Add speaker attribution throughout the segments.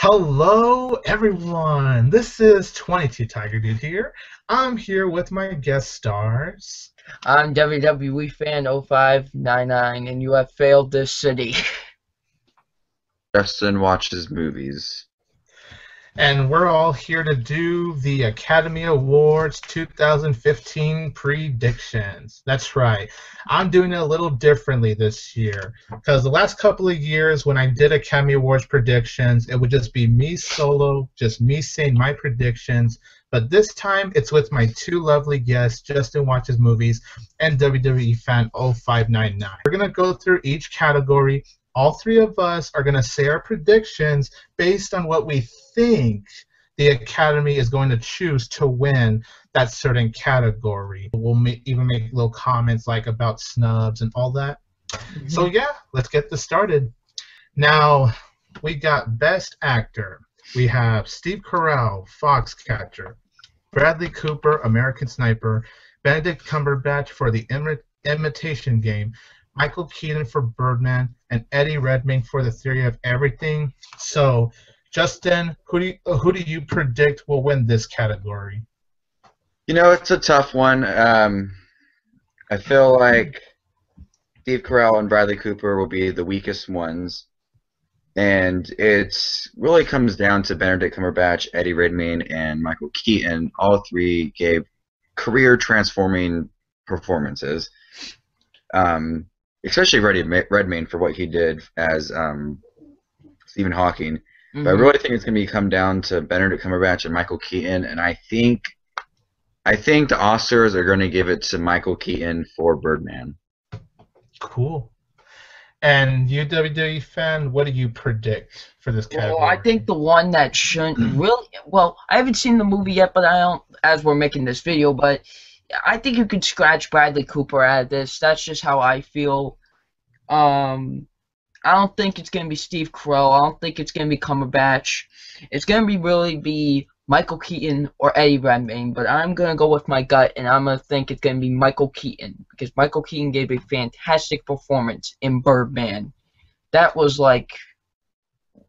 Speaker 1: Hello, everyone. This is 22 Tiger Dude here. I'm here with my guest stars.
Speaker 2: I'm WWE fan 0599, and you have failed this city.
Speaker 3: Justin watches movies.
Speaker 1: And we're all here to do the Academy Awards 2015 predictions. That's right. I'm doing it a little differently this year. Because the last couple of years, when I did Academy Awards predictions, it would just be me solo, just me saying my predictions. But this time, it's with my two lovely guests, Justin Watches Movies and WWE Fan 0599. We're going to go through each category all three of us are going to say our predictions based on what we think the Academy is going to choose to win that certain category. We'll even make little comments like about snubs and all that. Mm-hmm. So, yeah, let's get this started. Now, we got Best Actor. We have Steve Carell, Foxcatcher, Bradley Cooper, American Sniper, Benedict Cumberbatch for The Im- Imitation Game, Michael Keaton for Birdman, and Eddie Redmayne for The Theory of Everything. So, Justin, who do you, who do you predict will win this category?
Speaker 3: You know, it's a tough one. Um, I feel like Steve Carell and Bradley Cooper will be the weakest ones. And it really comes down to Benedict Cumberbatch, Eddie Redmayne, and Michael Keaton. All three gave career transforming performances. Um, especially Red Redmayne for what he did as um, Stephen Hawking. Mm-hmm. But I mm-hmm. really think it's going to be come down to Benedict Cumberbatch and Michael Keaton, and I think I think the Oscars are going to give it to Michael Keaton for Birdman.
Speaker 1: Cool. And you, WWE fan, what do you predict for this category?
Speaker 2: Well, I think the one that shouldn't really. Well, I haven't seen the movie yet, but I don't. As we're making this video, but I think you could scratch Bradley Cooper out of this. That's just how I feel. Um, I don't think it's gonna be Steve Carell. I don't think it's gonna be Cumberbatch. It's gonna be really be Michael Keaton or Eddie Redmayne. But I'm gonna go with my gut, and I'm gonna think it's gonna be Michael Keaton because Michael Keaton gave a fantastic performance in Birdman. That was like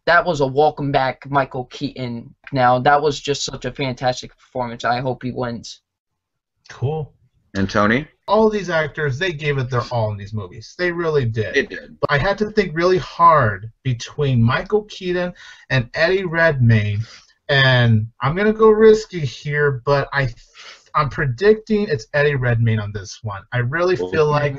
Speaker 2: that was a welcome back Michael Keaton. Now that was just such a fantastic performance. I hope he wins.
Speaker 1: Cool.
Speaker 3: And Tony?
Speaker 1: All these actors, they gave it their all in these movies. They really did.
Speaker 3: They did.
Speaker 1: But I had to think really hard between Michael Keaton and Eddie Redmayne. And I'm gonna go risky here, but I I'm predicting it's Eddie Redmayne on this one. I really feel like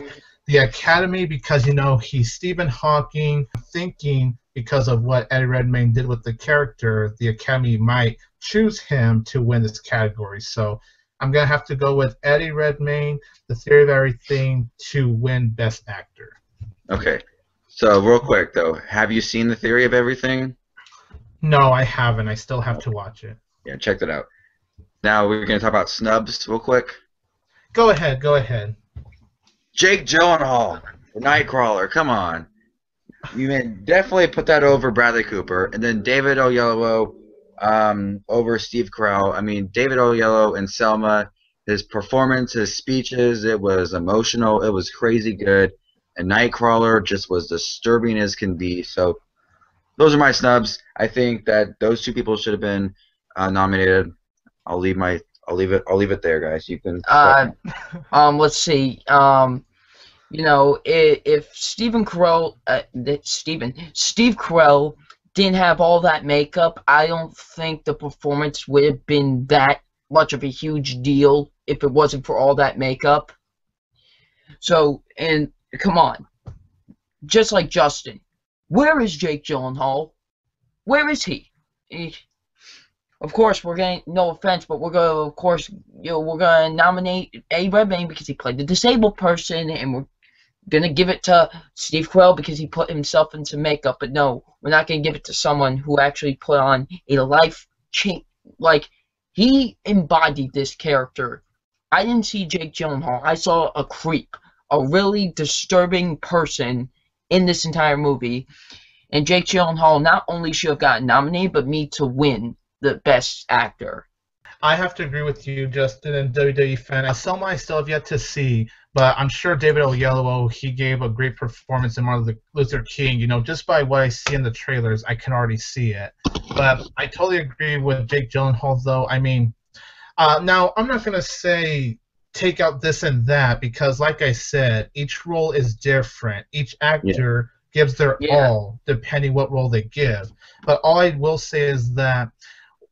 Speaker 1: the Academy, because you know he's Stephen Hawking, thinking because of what Eddie Redmayne did with the character, the Academy might choose him to win this category. So I'm gonna have to go with Eddie Redmayne, The Theory of Everything, to win Best Actor.
Speaker 3: Okay. So real quick though, have you seen The Theory of Everything?
Speaker 1: No, I haven't. I still have to watch it.
Speaker 3: Yeah, check that out. Now we're gonna talk about snubs real quick.
Speaker 1: Go ahead. Go ahead.
Speaker 3: Jake Gyllenhaal, Nightcrawler. Come on. You can definitely put that over Bradley Cooper, and then David Oyelowo um, over Steve Carell. I mean, David Oyelowo and Selma, his performance, his speeches, it was emotional. It was crazy good. And Nightcrawler just was disturbing as can be. So those are my snubs. I think that those two people should have been uh, nominated. I'll leave my I'll leave it I'll leave it there, guys. You can.
Speaker 2: Uh, um, let's see. Um, you know, if, if Stephen Carell, uh, Stephen Steve Carell didn't have all that makeup, I don't think the performance would have been that much of a huge deal if it wasn't for all that makeup. So, and come on, just like Justin, where is Jake Gyllenhaal? Where is he? he of course, we're going to, no offense, but we're going to, of course, you know, we're going to nominate A. Redmayne because he played the disabled person, and we're gonna give it to Steve Carell because he put himself into makeup, but no, we're not gonna give it to someone who actually put on a life change. Like he embodied this character. I didn't see Jake Gyllenhaal. I saw a creep, a really disturbing person in this entire movie. And Jake Gyllenhaal not only should have gotten nominated, but me to win the best actor.
Speaker 1: I have to agree with you, Justin, and WWE fan. Selma I still have yet to see, But I'm sure David Oyelowo, he gave a great performance in Martin Luther King. You know, just by what I see in the trailers, I can already see it. But I totally agree with Jake Gyllenhaal, though. I mean, uh, now I'm not gonna say take out this and that because, like I said, each role is different. Each actor yeah. gives their yeah. all depending what role they give. But all I will say is that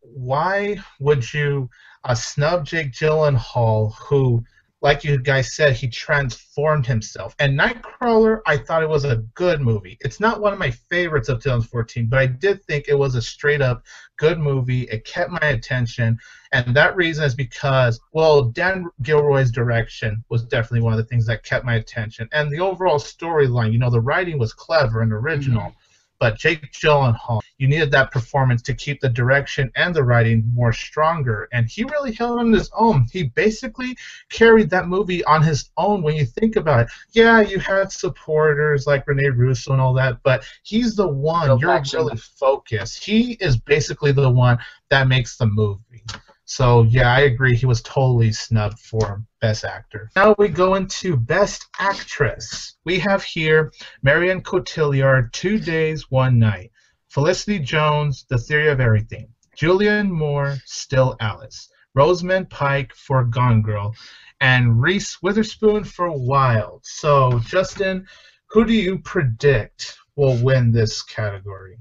Speaker 1: why would you uh, snub Jake Gyllenhaal, who like you guys said, he transformed himself. And Nightcrawler, I thought it was a good movie. It's not one of my favorites of 2014, but I did think it was a straight up good movie. It kept my attention. And that reason is because, well, Dan Gilroy's direction was definitely one of the things that kept my attention. And the overall storyline, you know, the writing was clever and original. Mm-hmm. But Jake Gyllenhaal, you needed that performance to keep the direction and the writing more stronger, and he really held on his own. He basically carried that movie on his own. When you think about it, yeah, you had supporters like Rene Russo and all that, but he's the one. No you're really focused. He is basically the one that makes the movie. So yeah, I agree. He was totally snubbed for Best Actor. Now we go into Best Actress. We have here Marion Cotillard, Two Days, One Night. Felicity Jones, The Theory of Everything. Julianne Moore, Still Alice. Rosamund Pike for Gone Girl. And Reese Witherspoon for Wild. So, Justin, who do you predict will win this category?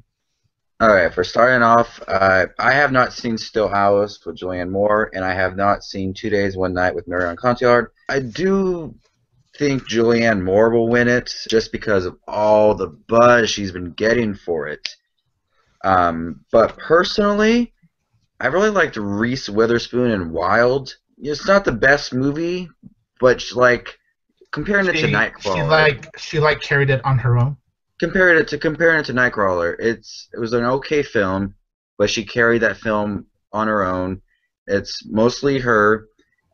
Speaker 3: All right, for starting off, uh, I have not seen Still Alice with Julianne Moore, and I have not seen Two Days, One Night with Marion Cotillard. I do think Julianne Moore will win it just because of all the buzz she's been getting for it. Um, but personally, I really liked Reese Witherspoon in Wild. It's not the best movie, but like comparing she, it to Nightcrawler,
Speaker 1: she like she like carried it on her own
Speaker 3: comparing it to comparing it to Nightcrawler, it's it was an okay film, but she carried that film on her own. It's mostly her,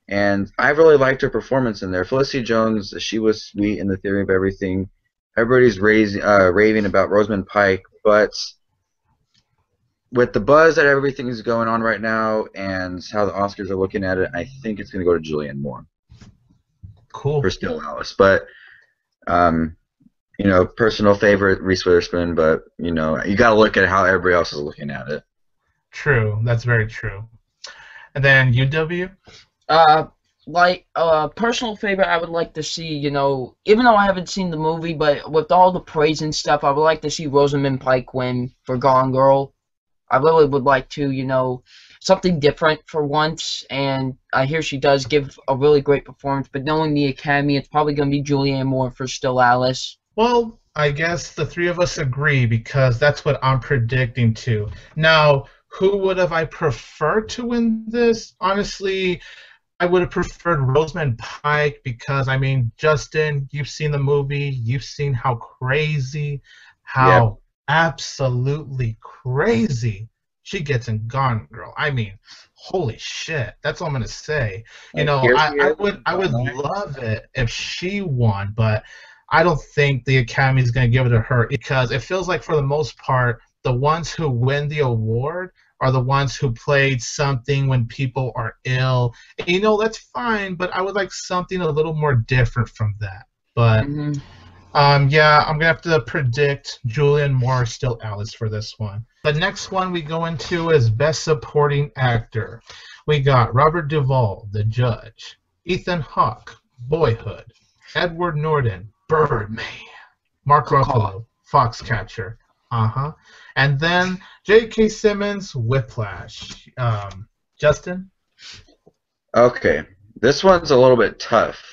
Speaker 3: and I really liked her performance in there. Felicity Jones, she was sweet in the theory of everything. Everybody's raising, uh, raving about Rosamund Pike, but with the buzz that everything is going on right now and how the Oscars are looking at it, I think it's going to go to Julianne Moore.
Speaker 1: Cool.
Speaker 3: For Still Alice, but um, you know, personal favorite Reese Witherspoon, but you know, you got to look at how everybody else is looking at it.
Speaker 1: True, that's very true. And then UW.
Speaker 2: Uh, like uh, personal favorite, I would like to see. You know, even though I haven't seen the movie, but with all the praise and stuff, I would like to see Rosamund Pike win for Gone Girl. I really would like to, you know, something different for once. And I hear she does give a really great performance. But knowing the Academy, it's probably going to be Julianne Moore for Still Alice.
Speaker 1: Well, I guess the three of us agree because that's what I'm predicting too. Now, who would have I preferred to win this? Honestly, I would have preferred Rosamund Pike because I mean, Justin, you've seen the movie, you've seen how crazy, how absolutely crazy she gets in Gone Girl. I mean, holy shit, that's all I'm gonna say. You know, I, I would I would love it if she won, but I don't think the Academy is going to give it to her because it feels like, for the most part, the ones who win the award are the ones who played something when people are ill. And, you know, that's fine, but I would like something a little more different from that. But mm-hmm. um, yeah, I'm gonna have to predict Julianne Moore still Alice for this one. The next one we go into is Best Supporting Actor. We got Robert Duvall, The Judge, Ethan Hawke, Boyhood, Edward Norton, Birdman. Mark Ruffalo, Foxcatcher. Uh huh. And then J.K. Simmons, Whiplash. Um, Justin?
Speaker 3: Okay. This one's a little bit tough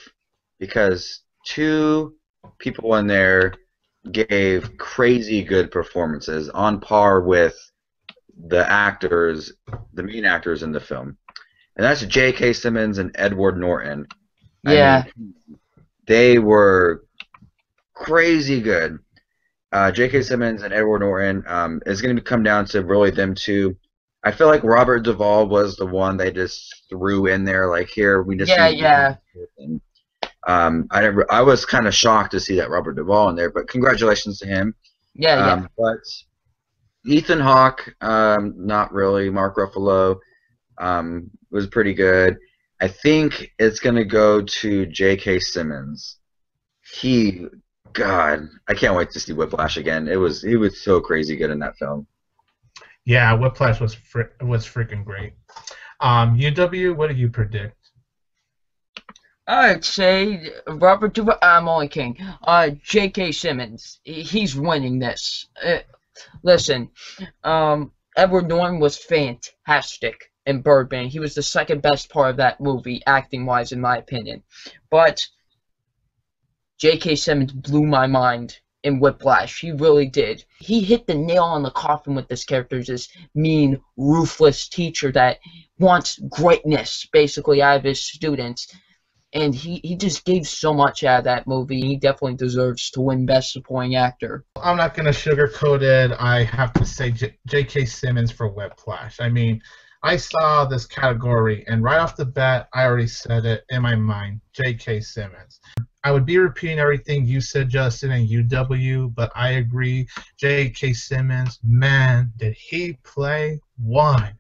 Speaker 3: because two people in there gave crazy good performances on par with the actors, the main actors in the film. And that's J.K. Simmons and Edward Norton.
Speaker 2: Yeah. I mean,
Speaker 3: they were crazy good. Uh, J.K. Simmons and Edward Norton um, is going to come down to really them two. I feel like Robert Duvall was the one they just threw in there, like here we just
Speaker 2: yeah yeah.
Speaker 3: And, um, I never, I was kind of shocked to see that Robert Duvall in there, but congratulations to him.
Speaker 2: Yeah um, yeah.
Speaker 3: But Ethan Hawke, um, not really. Mark Ruffalo um, was pretty good. I think it's gonna go to J.K. Simmons. He, God, I can't wait to see Whiplash again. It was he was so crazy good in that film.
Speaker 1: Yeah, Whiplash was fr- was freaking great. Um, UW, what do you predict?
Speaker 2: I'd say Robert Duvall. I'm only king. Uh, J.K. Simmons. He's winning this. Uh, listen, um, Edward Norton was fantastic in Birdman. He was the second best part of that movie, acting wise, in my opinion. But J.K. Simmons blew my mind in Whiplash. He really did. He hit the nail on the coffin with this character, this mean, ruthless teacher that wants greatness, basically, out of his students and he, he just gave so much out of that movie. He definitely deserves to win Best Supporting Actor.
Speaker 1: I'm not gonna sugarcoat it. I have to say J.K. Simmons for Whiplash. I mean, I saw this category, and right off the bat, I already said it in my mind. J.K. Simmons. I would be repeating everything you said, Justin, and UW, but I agree. J.K. Simmons, man, did he play one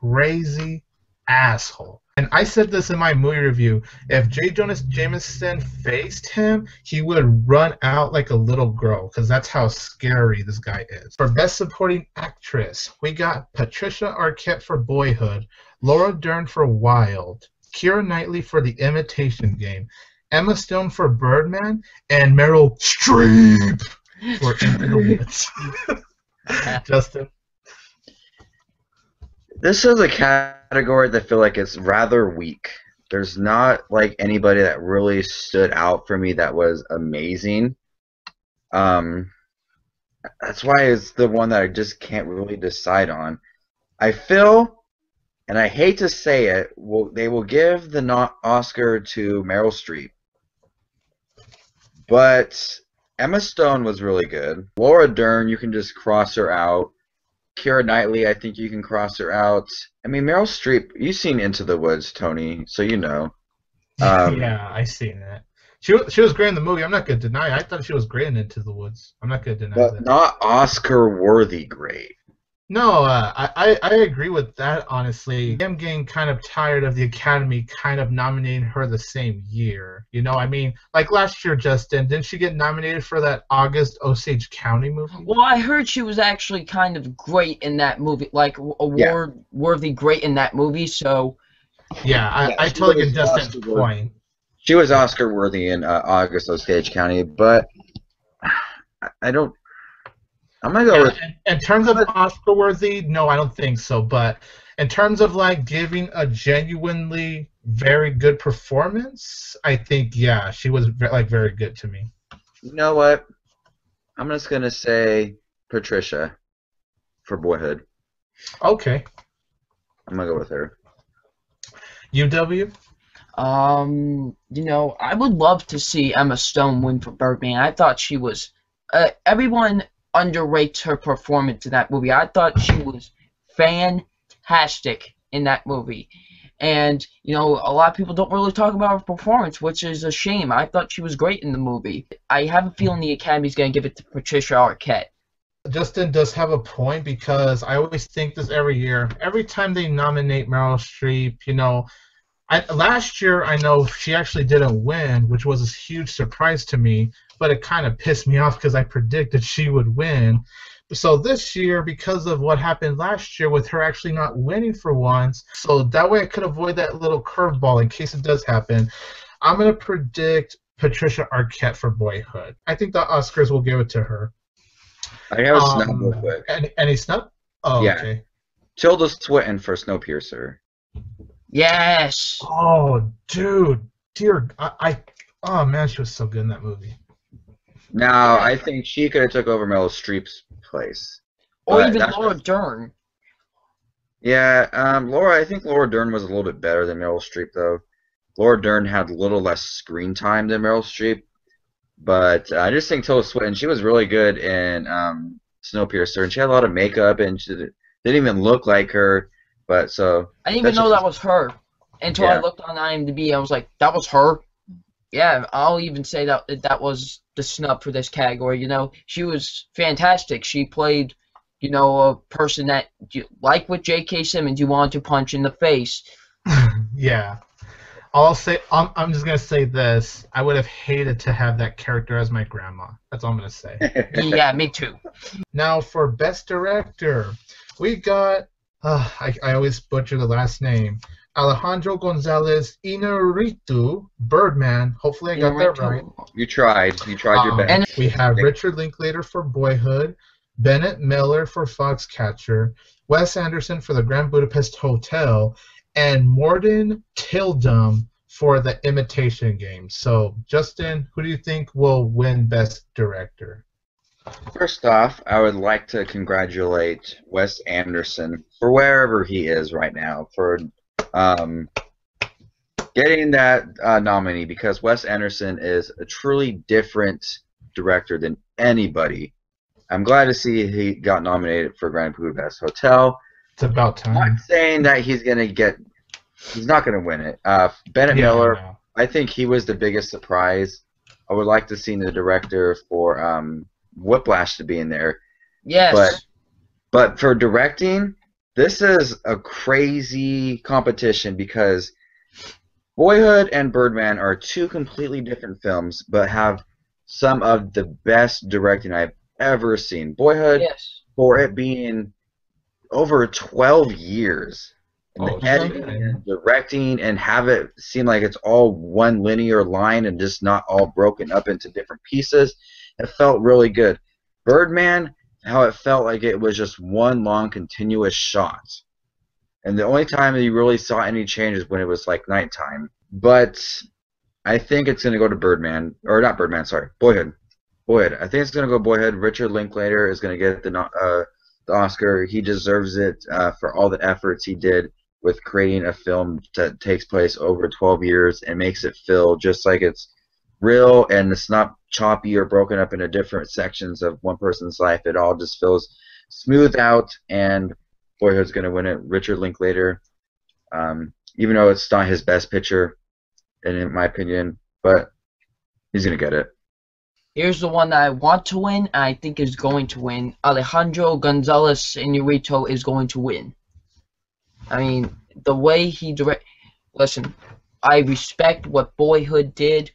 Speaker 1: crazy asshole. And I said this in my movie review. If J. Jonah Jameson faced him, he would run out like a little girl because that's how scary this guy is. For Best Supporting Actress, we got Patricia Arquette for Boyhood, Laura Dern for Wild, Keira Knightley for The Imitation Game, Emma Stone for Birdman, and Meryl Streep for Into the Woods. Justin?
Speaker 3: This is a category that I feel like it's rather weak. There's not like anybody that really stood out for me that was amazing. Um, that's why it's the one that I just can't really decide on. I feel, and I hate to say it, will they will give the no- Oscar to Meryl Streep, but Emma Stone was really good. Laura Dern, you can just cross her out. Keira Knightley, I think you can cross her out. I mean, Meryl Streep, you've seen Into the Woods, Tony, so you know. Um,
Speaker 1: yeah, I seen that. She was, she was great in the movie. I'm not gonna deny. it. I thought she was great in Into the Woods. I'm not gonna deny
Speaker 3: But
Speaker 1: that.
Speaker 3: not Oscar worthy great.
Speaker 1: No, uh, I, I I agree with that. Honestly, I'm getting kind of tired of the Academy kind of nominating her the same year. You know, I mean, like last year, Justin, didn't she get nominated for that August Osage County movie?
Speaker 2: Well, I heard she was actually kind of great in that movie, like award worthy great in that movie. So
Speaker 1: Yeah, I,
Speaker 3: Yeah,
Speaker 1: I
Speaker 3: she
Speaker 1: totally get Justin's
Speaker 3: Oscar
Speaker 1: point.
Speaker 3: She was Oscar worthy in uh, August Osage County, but I- I don't. I'm gonna go
Speaker 1: Yeah,
Speaker 3: with
Speaker 1: in, in terms of Oscar worthy, no, I don't think so. But in terms of like giving a genuinely very good performance, I think yeah, she was like very good to me.
Speaker 3: you know what? I'm just gonna say Patricia for Boyhood.
Speaker 1: Okay,
Speaker 3: I'm gonna go with her.
Speaker 1: UW.
Speaker 2: Um, you know, I would love to see Emma Stone win for Birdman. I thought she was. Uh, everyone underrates her performance in that movie. I thought she was fantastic in that movie. And, you know, a lot of people don't really talk about her performance, which is a shame. I thought she was great in the movie. I have a feeling the Academy's going to give it to Patricia Arquette.
Speaker 1: Justin does have a point because I always think this every year. Every time they nominate Meryl Streep, you know, I, last year I know she actually didn't win, which was a huge surprise to me. But it kind of pissed me off because I predicted she would win. So this year, because of what happened last year with her actually not winning for once, so that way I could avoid that little curveball in case it does happen. I'm gonna predict Patricia Arquette for Boyhood. I think the Oscars will give it to her.
Speaker 3: I have a snub
Speaker 1: Um,
Speaker 3: real quick.
Speaker 1: Any, any snub? Oh,
Speaker 3: Yeah.
Speaker 1: okay.
Speaker 3: Tilda Swinton for Snowpiercer.
Speaker 2: Yes!
Speaker 1: Oh, dude, dear, I, I, oh man, she was so good in that movie.
Speaker 3: Now I think she could have took over Meryl Streep's place.
Speaker 2: Or
Speaker 3: But
Speaker 2: even Laura
Speaker 3: just-
Speaker 2: Dern.
Speaker 3: Yeah, um, Laura. I think Laura Dern was a little bit better than Meryl Streep, though. Laura Dern had a little less screen time than Meryl Streep, but uh, I just think Tilda Swinton. She was really good in um, Snowpiercer, and she had a lot of makeup, and she didn't even look like her. But so
Speaker 2: I didn't even know
Speaker 3: just-
Speaker 2: that was her until I looked on IMDb. I was like, that was her. Yeah, I'll even say that that was the snub for this category. You know, she was fantastic. She played, you know, a person that, you, like with J.K. Simmons, you wanted to punch in the face.
Speaker 1: yeah. I'll say I'm, I'm just gonna say this. I would have hated to have that character as my grandma. That's all I'm gonna say.
Speaker 2: yeah, me too.
Speaker 1: now for best director, we got. Uh, I, I always butcher the last name. Alejandro Gonzalez Inarritu, Birdman. Hopefully I got that right.
Speaker 3: You tried. You tried your
Speaker 1: Um,
Speaker 3: best.
Speaker 2: And-
Speaker 1: we have Richard Linklater for Boyhood, Bennett Miller for Foxcatcher, Wes Anderson for The Grand Budapest Hotel, and Morten Tyldum for The Imitation Game. So, Justin, who do you think will win Best Director?
Speaker 3: First off, I would like to congratulate Wes Anderson for wherever he is right now for um, getting that uh, nominee because Wes Anderson is a truly different director than anybody. I'm glad to see he got nominated for Grand Budapest Hotel.
Speaker 1: It's about time.
Speaker 3: I'm not saying that he's gonna get. He's not gonna win it. Uh, Bennett
Speaker 1: Yeah,
Speaker 3: Miller,
Speaker 1: I.
Speaker 3: I think he was the biggest surprise. I would like to see the director for um, Whiplash to be in there.
Speaker 2: Yes.
Speaker 3: But- But for directing, this is a crazy competition because Boyhood and Birdman are two completely different films, but have some of the best directing I've ever seen. Boyhood,
Speaker 2: yes.
Speaker 3: for it being over 12 years, and
Speaker 1: Oh,
Speaker 3: the editing and directing, and have it seem like it's all one linear line and just not all broken up into different pieces, it felt really good. Birdman, how it felt like it was just one long continuous shot. And the only time you really saw any changes when it was like nighttime. But I think it's gonna go to Birdman or not Birdman, sorry, Boyhood. Boyhood. I think it's gonna go Boyhood. Richard Linklater is gonna get the uh, the Oscar. He deserves it uh, for all the efforts he did with creating a film that takes place over 12 years and makes it feel just like it's real and it's not choppy or broken up into different sections of one person's life. It all just feels smooth out, and Boyhood's going to win it. Richard Linklater, um, even though it's not his best picture, in my opinion, but he's going to get it.
Speaker 2: Here's the one that I want to win, and I think is going to win. Alejandro Gonzalez Inarritu is going to win. I mean, the way he direct. Listen, I respect what Boyhood did,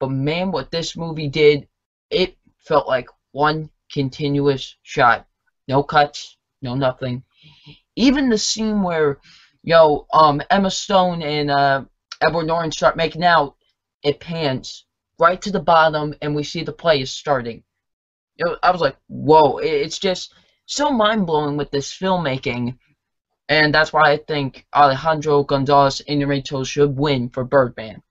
Speaker 2: but man, what this movie did, it felt like one continuous shot. No cuts, no nothing. Even the scene where, you know, um, Emma Stone and uh, Edward Norton start making out, it pans right to the bottom, and we see the play is starting. You know, I was like, whoa! It's just so mind blowing with this filmmaking, and that's why I think Alejandro Gonzalez Inarritu should win for Birdman.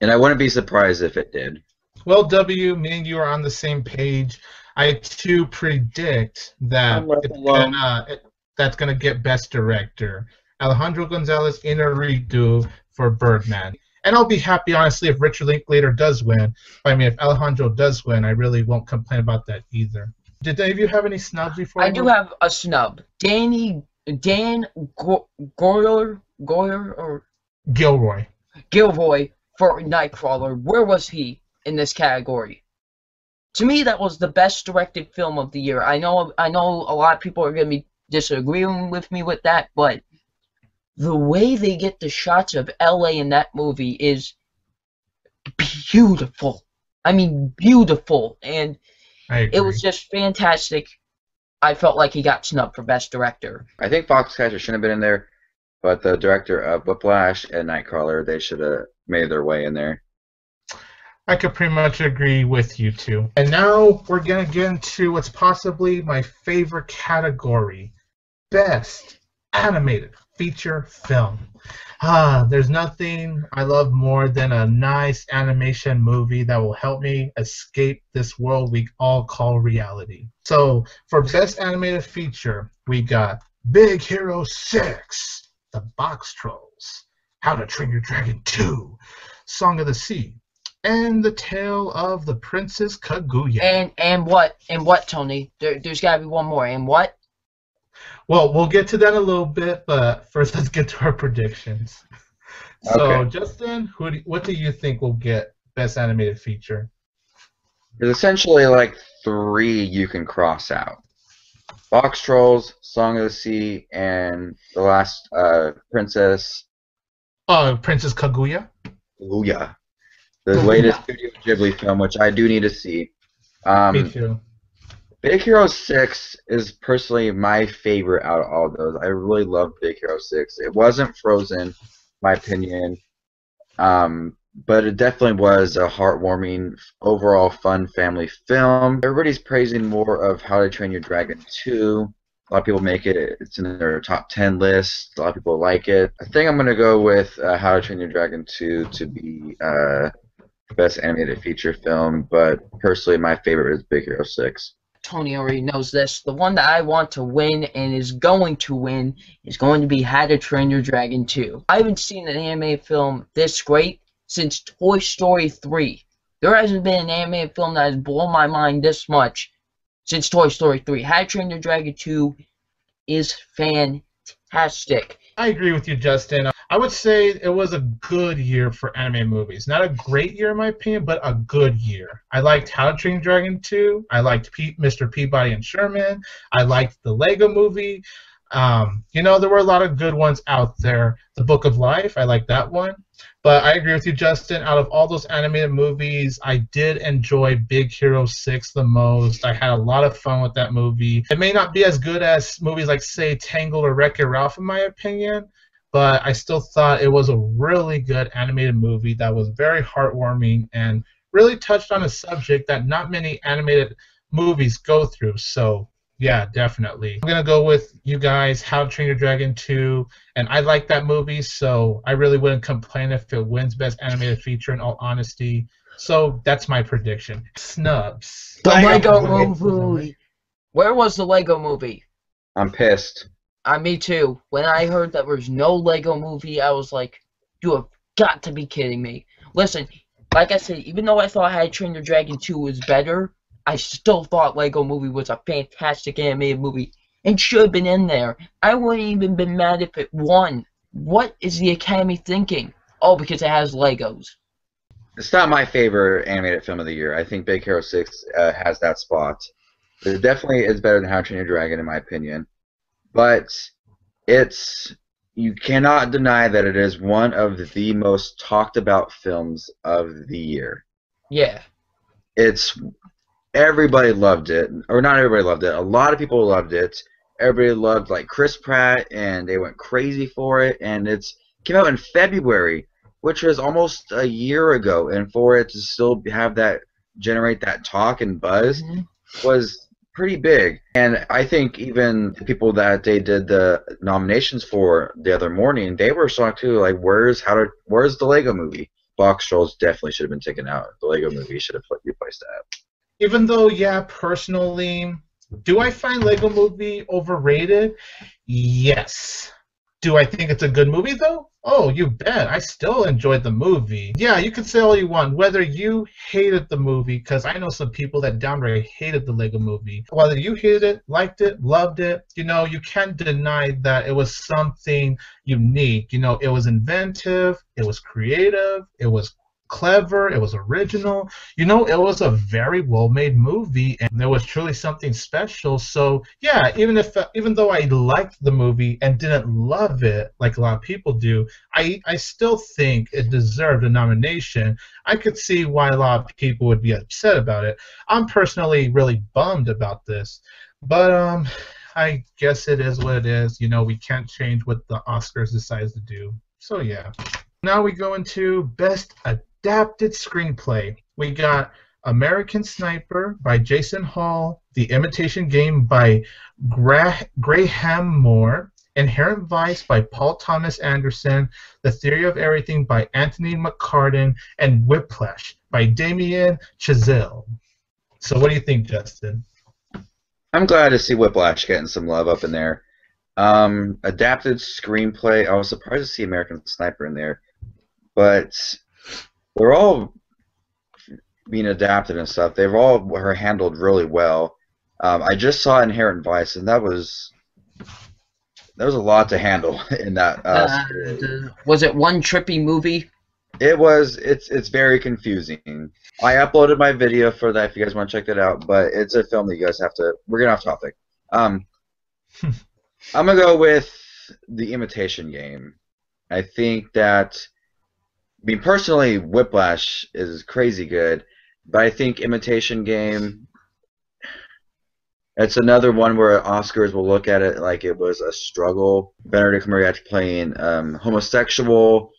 Speaker 3: And I wouldn't be surprised if it did.
Speaker 1: Well, W, me and you are on the same page. I too predict that it's gonna, it, that's gonna get Best Director. Alejandro Gonzalez Inarritu for Birdman. And I'll be happy, honestly, if Richard Linklater does win. I mean, if Alejandro does win, I really won't complain about that either. Did any of you have any snubs before?
Speaker 2: I
Speaker 1: we
Speaker 2: do
Speaker 1: move?
Speaker 2: have a snub. Danny Dan Goyer Goyer or
Speaker 1: Gilroy.
Speaker 2: Gilroy for Nightcrawler. Where was he in this category? To me, that was the best directed film of the year. I know, I know, a lot of people are gonna be disagreeing with me with that, but the way they get the shots of LA in that movie is beautiful. I mean, beautiful, and it was just fantastic. I felt like he got snubbed for best director.
Speaker 3: I think Foxcatcher shouldn't have been in there, but the director of Whiplash and Nightcrawler, they should have made their way in there.
Speaker 1: I could pretty much agree with you two. And now we're gonna get into what's possibly my favorite category: best animated feature film. Ah, there's nothing I love more than a nice animation movie that will help me escape this world we all call reality. So, for best animated feature, we got Big Hero 6, The Box Trolls, How to Train Your Dragon 2, Song of the Sea, and The Tale of the Princess Kaguya.
Speaker 2: And and what and what Tony? There, there's got to be one more. And what?
Speaker 1: Well, we'll get to that in a little bit, but first let's get to our predictions. So,
Speaker 3: Okay.
Speaker 1: Justin, who do, what do you think will get Best Animated Feature?
Speaker 3: There's essentially like three you can cross out. Box Trolls, Song of the Sea, and the last uh, Princess.
Speaker 1: Oh, Princess Kaguya.
Speaker 3: Ouya, the
Speaker 2: Ouya.
Speaker 3: latest Studio Ghibli film, which I do need to see. Um,
Speaker 1: Me too.
Speaker 3: Big Hero 6 is personally my favorite out of all those. I really love Big Hero 6. It wasn't Frozen, my opinion, um, but it definitely was a heartwarming, overall fun family film. Everybody's praising more of How to Train Your Dragon 2. A lot of people make it, it's in their top 10 list. A lot of people like it. I think I'm going to go with uh, How to Train Your Dragon 2 to be uh, best animated feature film, but personally, my favorite is Big Hero 6.
Speaker 2: Tony already knows this. The one that I want to win and is going to win is going to be How to Train Your Dragon 2. I haven't seen an animated film this great since Toy Story 3. There hasn't been an animated film that has blown my mind this much since Toy Story 3. How to Train Your Dragon 2 is fantastic.
Speaker 1: I agree with you, Justin. I would say it was a good year for anime movies. Not a great year, in my opinion, but a good year. I liked How to Train Dragon 2. I liked Mr. Peabody and Sherman. I liked the Lego movie. Um, you know, there were a lot of good ones out there. The Book of Life, I like that one. But I agree with you, Justin. Out of all those animated movies, I did enjoy Big Hero 6 the most. I had a lot of fun with that movie. It may not be as good as movies like, say, Tangled or Wreck It Ralph, in my opinion, but I still thought it was a really good animated movie that was very heartwarming and really touched on a subject that not many animated movies go through. So, yeah, definitely. I'm going to go with you guys, How to Train Your Dragon 2, and I like that movie, so I really wouldn't complain if it wins Best Animated Feature in all honesty. So, that's my prediction. Snubs.
Speaker 2: The
Speaker 1: I
Speaker 2: Lego movie. Where was the Lego movie?
Speaker 3: I'm pissed.
Speaker 2: Uh, me too. When I heard that there was no Lego movie, I was like, you have got to be kidding me. Listen, like I said, even though I thought How to Train Your Dragon 2 was better, I still thought Lego movie was a fantastic animated movie and should have been in there. I wouldn't even been mad if it won. What is the Academy thinking? Oh, because it has Legos.
Speaker 3: It's not my favorite animated film of the year. I think Big Hero 6 uh, has that spot. It definitely is better than How to Train Your Dragon, in my opinion. But it's you cannot deny that it is one of the most talked about films of the year.
Speaker 2: Yeah.
Speaker 3: It's everybody loved it, or not everybody loved it. A lot of people loved it. Everybody loved like Chris Pratt, and they went crazy for it. And it's came out in February, which was almost a year ago, and for it to still have that generate that talk and buzz
Speaker 2: Mhm.
Speaker 3: was pretty big. And I think even the people that they did the nominations for the other morning, they were shocked too. Like, where's how to where's the Lego movie? Box Trolls definitely should have been taken out. The Lego movie should have put- replaced that.
Speaker 1: Even though yeah personally do i find lego movie overrated? Yes. Do i think it's a good movie though? Oh you bet. I still enjoyed the movie. Yeah you can say all you want. Whether you hated the movie because i know some people that downright hated the lego movie. Whether you hated it liked it loved it you know you can't deny that it was something unique. You know it was inventive it was creative it was clever it was original you know, it was a very well-made movie, and there was truly something special. So, yeah, even if even though I liked the movie and didn't love it like a lot of people do, I I still think it deserved a nomination. I could see why a lot of people would be upset about it. I'm personally really bummed about this, but um, I guess it is what it is. You know, we can't change what the Oscars decides to do. So yeah. Now we go into best adapted screenplay. We got American Sniper by Jason Hall, The Imitation Game by Gra- Graham Moore, Inherent Vice by Paul Thomas Anderson, The Theory of Everything by Anthony McCarten, and Whiplash by Damien Chazelle. So what do you think, Justin?
Speaker 3: I'm glad to see Whiplash getting some love up in there. Um, adapted screenplay. I was surprised to see American Sniper in there, but they're all being adapted and stuff. They've all were handled really well. Um, I just saw Inherent Vice, and that was there was a lot to handle in that. Uh,
Speaker 2: Uh, was it one trippy movie?
Speaker 3: It was. It's it's very confusing. I uploaded my video for that if you guys want to check that out. But it's a film that you guys have to. We're getting off topic. Um, I'm gonna go with the Imitation Game. I think that mean, personally, Whiplash is crazy good, but I think Imitation Game. It's another one where Oscars will look at it like it was a struggle. Benedict Cumberbatch playing um, homosexual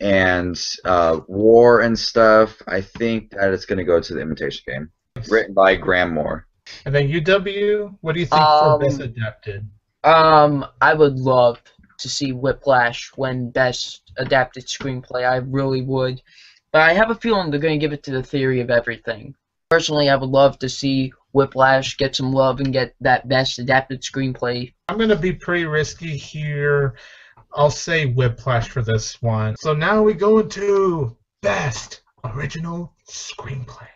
Speaker 3: and uh, war and stuff. I think that it's going to go to the Imitation Game, written by Graham Moore.
Speaker 1: And then UW, what do you think
Speaker 2: Um,
Speaker 1: for best adapted?
Speaker 2: Um, I would love to see Whiplash win Best Adapted Screenplay. I really would. But I have a feeling they're going to give it to The Theory of Everything. Personally, I would love to see Whiplash get some love and get that Best Adapted Screenplay.
Speaker 1: I'm gonna be pretty risky here. I'll say Whiplash for this one. So now we go into best original screenplay.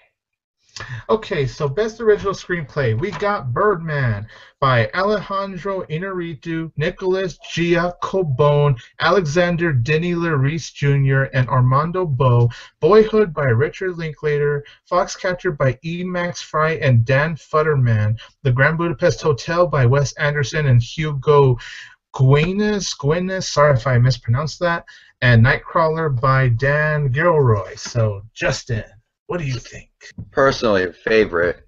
Speaker 1: Okay, so best original screenplay, we got Birdman by Alejandro Inarritu, Nicholas Giacobone, Alexander Dinelaris Jr., and Armando Bo. Boyhood by Richard Linklater, Foxcatcher by E. Max Frye and Dan Futterman, The Grand Budapest Hotel by Wes Anderson and Hugo Guinness, Guinness, sorry if I mispronounced that, and Nightcrawler by Dan Gilroy. So, Justin, what do you think?
Speaker 3: Personally, favorite.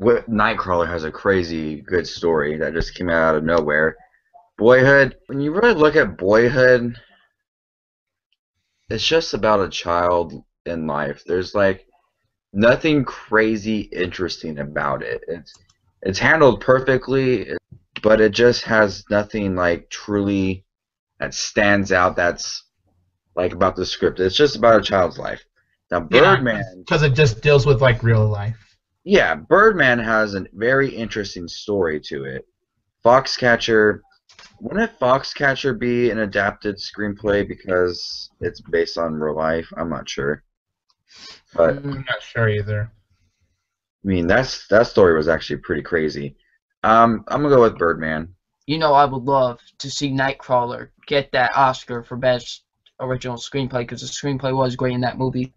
Speaker 3: Nightcrawler has a crazy good story that just came out of nowhere. Boyhood, when you really look at Boyhood, it's just about a child in life. There's like nothing crazy interesting about it. It's it's handled perfectly, but it just has nothing like truly that stands out. That's like about the script. It's just about a child's life. Now, Birdman.
Speaker 1: Because it just deals with like real life.
Speaker 3: Yeah, Birdman has a very interesting story to it. Foxcatcher, wouldn't Foxcatcher be an adapted screenplay because it's based on real life? I'm not sure. But I
Speaker 1: I'm not sure either.
Speaker 3: I mean, that's that story was actually pretty crazy. Um, I'm gonna go with Birdman.
Speaker 2: you know, I would love to see Nightcrawler get that Oscar for Best Original Screenplay because the screenplay was great in that movie.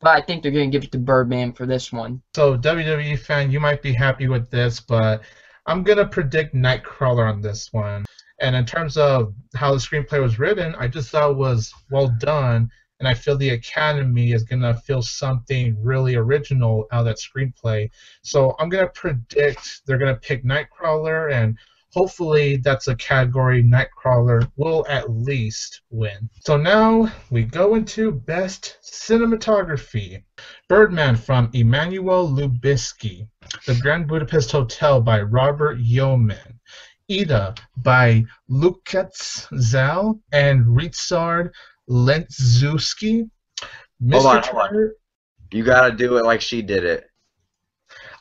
Speaker 2: But I think they're going to give it to Birdman for this one.
Speaker 1: So, WWE fan, you might be happy with this, but I'm going to predict Nightcrawler on this one. And in terms of how the screenplay was written, I just thought it was well done. And I feel the Academy is going to feel something really original out of that screenplay. So I'm going to predict they're going to pick Nightcrawler, and hopefully that's a category Nightcrawler will at least win. So now we go into Best Cinematography. Birdman from Emmanuel Lubezki. The Grand Budapest Hotel by Robert Yeoman. Ida by Lukasz Zal and Ryszard Lenczewski. Mr.
Speaker 3: Hold on, hold on. You gotta do it like she did it.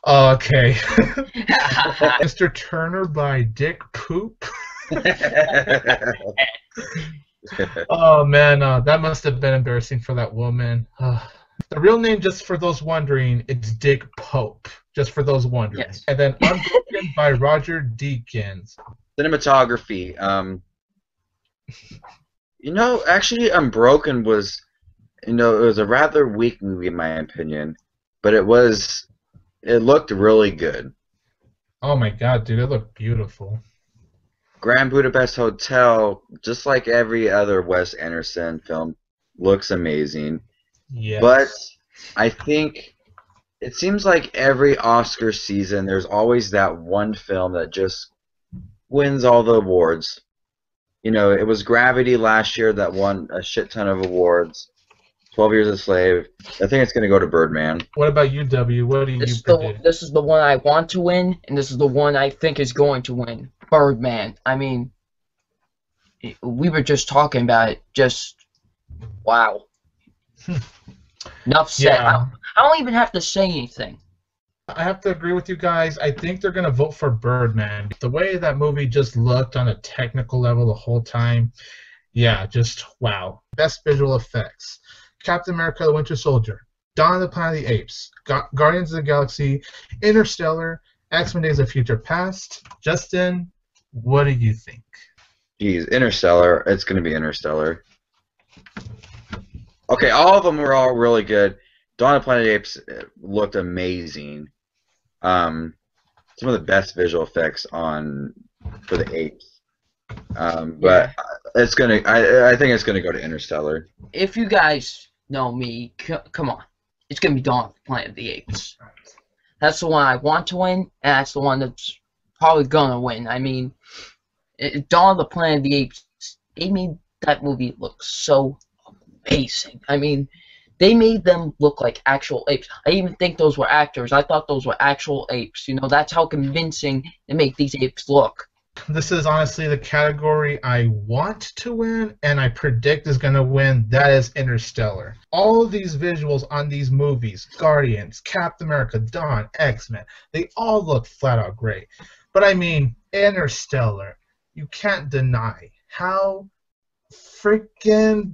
Speaker 1: Okay. Mr. Turner by Dick Poop. Oh man, uh, that must have been embarrassing for that woman. Uh, the real name, just for those wondering, it's Dick Pope. Just for those wondering.
Speaker 2: Yes.
Speaker 1: And then Unbroken by Roger Deakins.
Speaker 3: Cinematography. Um, you know, actually, Unbroken was, you know, it was a rather weak movie in my opinion, but it was, it looked really good.
Speaker 1: Oh my god, dude, it looked beautiful.
Speaker 3: Grand Budapest Hotel, just like every other Wes Anderson film, looks amazing.
Speaker 1: Yes.
Speaker 3: But I think it seems like every Oscar season, there's always that one film that just wins all the awards. You know, it was Gravity last year that won a shit ton of awards. Twelve Years a Slave. I think it's going to go to Birdman.
Speaker 1: what about you, W? What do you
Speaker 2: This is, the, this is the one I want to win, and this is the one I think is going to win. Birdman. I mean, we were just talking about it. Just, wow. Enough said. I, don't, I don't even have to say anything.
Speaker 1: I have to agree with you guys. I think they're going to vote for Birdman. The way that movie just looked on a technical level the whole time, yeah, just wow. Best visual effects Captain America the Winter Soldier, Dawn of the Planet of the Apes, Gu- Guardians of the Galaxy, Interstellar, X Men Days of Future Past. Justin, what do you think?
Speaker 3: Geez, Interstellar. It's going to be Interstellar. Okay, all of them were all really good. Dawn of the Planet of the Apes uh, looked amazing. Um, some of the best visual effects on for the apes. Um, but it's gonna. I I think it's gonna go to Interstellar.
Speaker 2: If you guys know me, c- come on, it's gonna be Dawn of the Planet of the Apes. That's the one I want to win, and that's the one that's probably gonna win. I mean, it, Dawn of the Planet of the Apes. They made that movie look so amazing. I mean, they made them look like actual apes. I even think those were actors. I thought those were actual apes. You know, that's how convincing they make these apes look.
Speaker 1: This is honestly the category I want to win and I predict is going to win. That is Interstellar. All of these visuals on these movies Guardians, Captain America, Dawn, X Men they all look flat out great. But I mean, Interstellar, you can't deny how freaking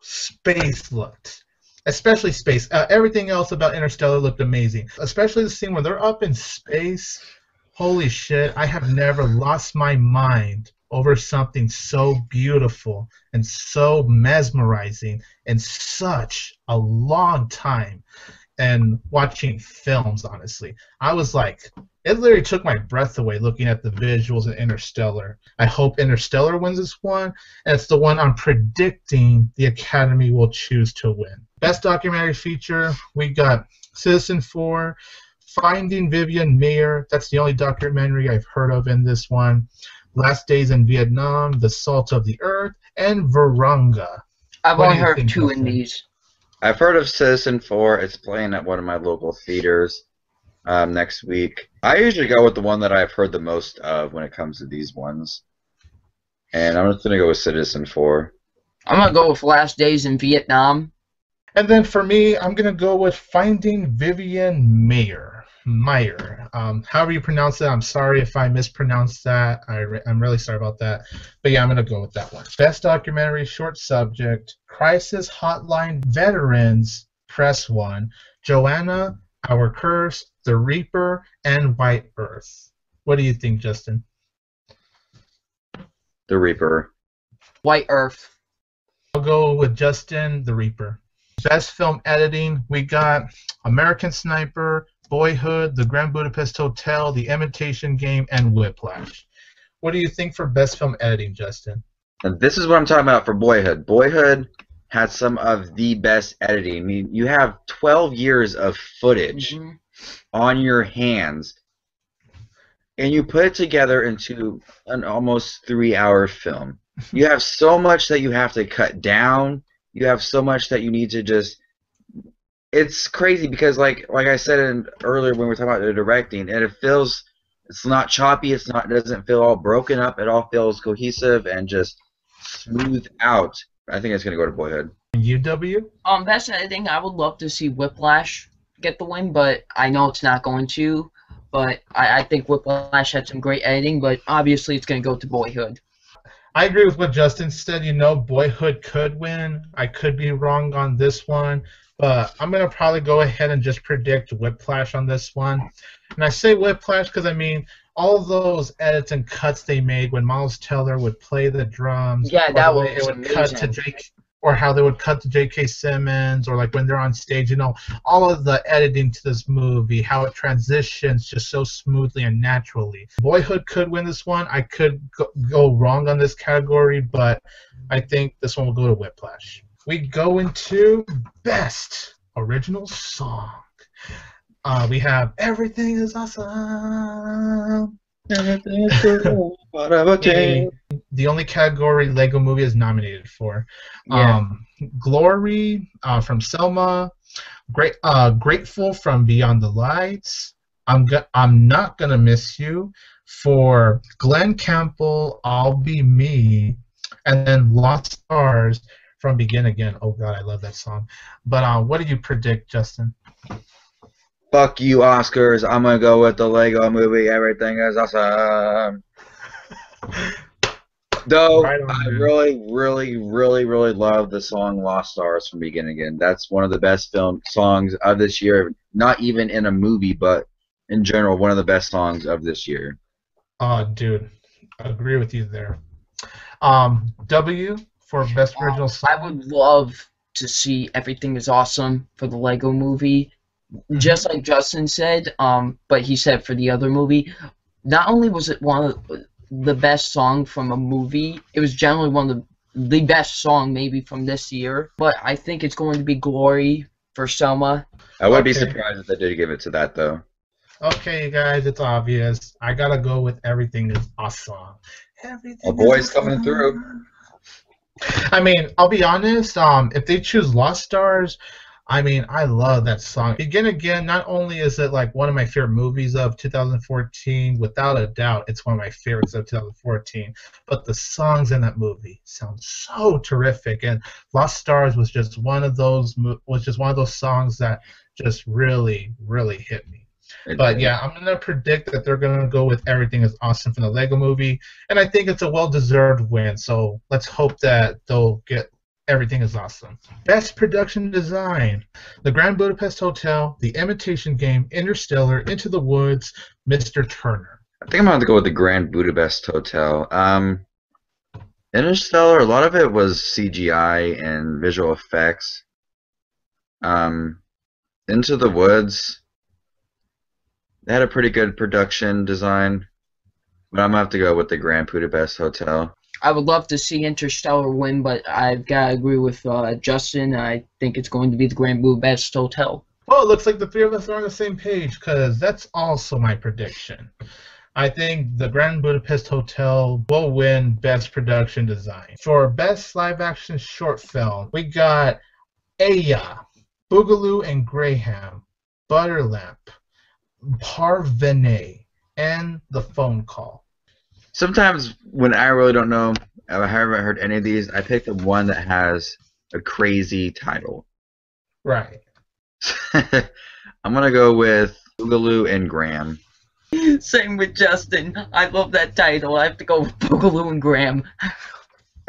Speaker 1: space looked. Especially space. Uh, everything else about Interstellar looked amazing. Especially the scene where they're up in space. Holy shit, I have never lost my mind over something so beautiful and so mesmerizing in such a long time. And watching films, honestly. I was like, it literally took my breath away looking at the visuals in Interstellar. I hope Interstellar wins this one, and it's the one I'm predicting the Academy will choose to win. Best documentary feature, we got Citizenfour, Finding Vivian Maier. That's the only documentary I've heard of in this one. Last Days in Vietnam, The Salt of the Earth, and Virunga.
Speaker 2: I've
Speaker 1: What
Speaker 2: only heard
Speaker 1: think,
Speaker 2: two in
Speaker 1: Justin?
Speaker 2: these.
Speaker 3: I've heard of Citizenfour. It's playing at one of my local theaters um, next week. I usually go with the one that I've heard the most of when it comes to these ones, and I'm just gonna go with Citizenfour.
Speaker 2: I'm gonna go with Last Days in Vietnam.
Speaker 1: And then for me, I'm gonna go with Finding Vivian Maier. Maier. Um, however you pronounce that, I'm sorry if I mispronounced that. I re- I'm really sorry about that. But yeah, I'm gonna go with that one. Best documentary, short subject, Crisis Hotline Veterans, Press One, Joanna, Our Curse, The Reaper, and White Earth. What do you think, Justin?
Speaker 3: The Reaper.
Speaker 2: White Earth.
Speaker 1: I'll go with Justin, The Reaper. Best film editing, we got American Sniper, Boyhood, The Grand Budapest Hotel, The Imitation Game, and Whiplash. What do you think for best film editing, Justin?
Speaker 3: And this is what I'm talking about for Boyhood. Boyhood had some of the best editing. I mean, you have 12 years of footage
Speaker 2: Mhm.
Speaker 3: on your hands, and you put it together into an almost three-hour film. You have so much that you have to cut down. You have so much that you need to just. It's crazy because, like, like I said in, earlier when we were talking about the directing, and it feels it's not choppy. It's not. It doesn't feel all broken up. It all feels cohesive and just smooth out. I think it's gonna go to Boyhood.
Speaker 1: UW?
Speaker 2: Um, best editing. I would love to see Whiplash get the win, but I know it's not going to. But I, I think Whiplash had some great editing, but obviously it's going to go to Boyhood.
Speaker 1: I agree with what Justin said. You know, Boyhood could win. I could be wrong on this one, but I'm gonna probably go ahead and just predict Whiplash on this one. And I say Whiplash because I mean all those edits and cuts they made when Miles Teller would play the drums.
Speaker 2: Yeah, that was
Speaker 1: it would cut to. Jake, or how they would cut to J.K. Simmons, or like when they're on stage. You know, all of the editing to this movie, how it transitions just so smoothly and naturally. Boyhood could win this one. I could go, go wrong on this category, but I think this one will go to Whiplash. We go into best original song. Uh, we have Everything is Awesome.
Speaker 3: Everything is cool, whatever
Speaker 1: The, the only category Lego Movie is nominated for.
Speaker 2: Yeah.
Speaker 1: Um, Glory uh, from Selma. Great, uh, Grateful from Beyond the Lights. I'm go- I'm not gonna miss you for Glen Campbell. I'll be me, and then Lost Stars from Begin Again. Oh God, I love that song. But uh, what do you predict, Justin?
Speaker 3: Fuck you, Oscars. I'm gonna go with the Lego movie. Everything is awesome. Though
Speaker 1: Right
Speaker 3: I really, really, really, really love the song "Lost Stars" from Begin Again. That's one of the best film songs of this year. Not even in a movie, but in general, one of the best songs of this year.
Speaker 1: Oh, dude, I agree with you there. Um, W for best original song.
Speaker 2: I would love to see Everything is Awesome for the Lego movie. Just like Justin said, um, but he said for the other movie, not only was it one of the best song from a movie. It was generally one of the the best song maybe from this year, but I think it's going to be Glory for Selma.
Speaker 3: I would be surprised if they did give it to that though.
Speaker 1: Okay, you guys, it's obvious. I gotta go with everything is awesome. Everything
Speaker 3: A boy's
Speaker 1: is
Speaker 3: coming through.
Speaker 1: I mean, I'll be honest. Um, if they choose Lost Stars, I mean, I love that song. Begin Again. Not only is it like one of my favorite movies of 2014, without a doubt, it's one of my favorites of 2014. But the songs in that movie sound so terrific, and Lost Stars was just one of those was just one of those songs that just really, really hit me. But yeah, I'm gonna predict that they're gonna go with everything is awesome from the Lego Movie, and I think it's a well-deserved win. So let's hope that they'll get everything is awesome. Best production design: The Grand Budapest Hotel, The Imitation Game, Interstellar, Into the Woods, Mr. Turner.
Speaker 3: I think I'm gonna have to go with the Grand Budapest Hotel. Um, Interstellar, a lot of it was CGI and visual effects. Um, Into the Woods, they had a pretty good production design, but I'm gonna have to go with the Grand Budapest Hotel.
Speaker 2: I would love to see Interstellar win, but I've got to agree with uh, Justin. I think it's going to be the Grand Budapest Hotel.
Speaker 1: Well, it looks like the three of us are on the same page because that's also my prediction. I think the Grand Budapest Hotel will win Best Production Design. For Best Live Action Short Film, we got Aya, Boogaloo and Graham, Butterlamp, Parvaneh, and The Phone Call.
Speaker 3: Sometimes when I really don't know, I haven't heard any of these. I pick the one that has a crazy title.
Speaker 1: Right.
Speaker 3: I'm gonna go with Boogaloo and Graham.
Speaker 2: Same with Justin. I love that title. I have to go with Boogaloo and Graham.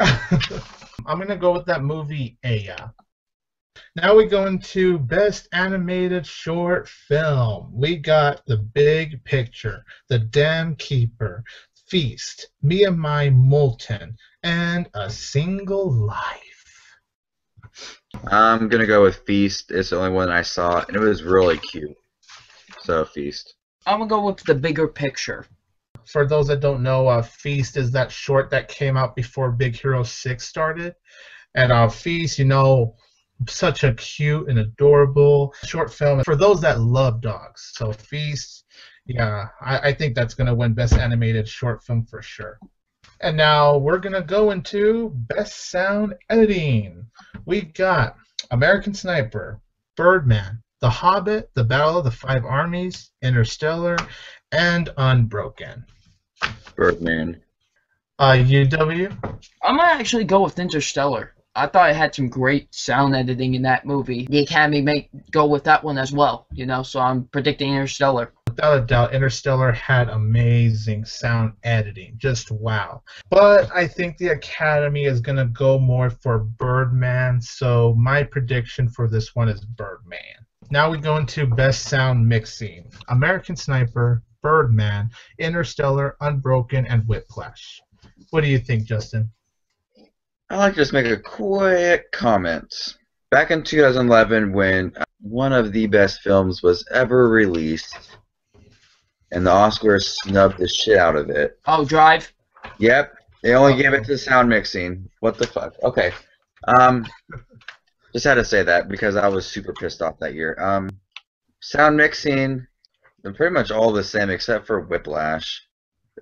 Speaker 1: I'm gonna go with that movie Aya. Now we go into best animated short film. We got The Big Picture, The Dam Keeper, Feast, Me and My Moulton, and A Single Life.
Speaker 3: I'm gonna go with Feast. It's the only one I saw, and it was really cute. So Feast.
Speaker 2: I'm gonna go with the bigger picture.
Speaker 1: For those that don't know, uh, Feast is that short that came out before Big Hero 6 started. And uh, Feast, you know, such a cute and adorable short film for those that love dogs. So Feast, yeah, I, I think that's gonna win Best Animated Short Film for sure. And now we're gonna go into Best Sound Editing. We've got American Sniper, Birdman, The Hobbit, The Battle of the Five Armies, Interstellar, and Unbroken.
Speaker 3: Birdman.
Speaker 1: Uh, UW.
Speaker 2: I'm gonna actually go with Interstellar. I thought it had some great sound editing in that movie. The Academy may go with that one as well, you know, so I'm predicting Interstellar.
Speaker 1: Without a doubt, Interstellar had amazing sound editing. Just wow. But I think the Academy is going to go more for Birdman, so my prediction for this one is Birdman. Now we go into Best Sound Mixing American Sniper, Birdman, Interstellar, Unbroken, and Whiplash. What do you think, Justin?
Speaker 3: I'd like to just make a quick comment. Back in 2011, when one of the best films was ever released, and the Oscars snubbed the shit out of it.
Speaker 2: Oh, Drive.
Speaker 3: Yep, they only gave it to sound mixing. What the fuck? Okay, um, just had to say that because I was super pissed off that year. Um, sound mixing, they're pretty much all the same except for Whiplash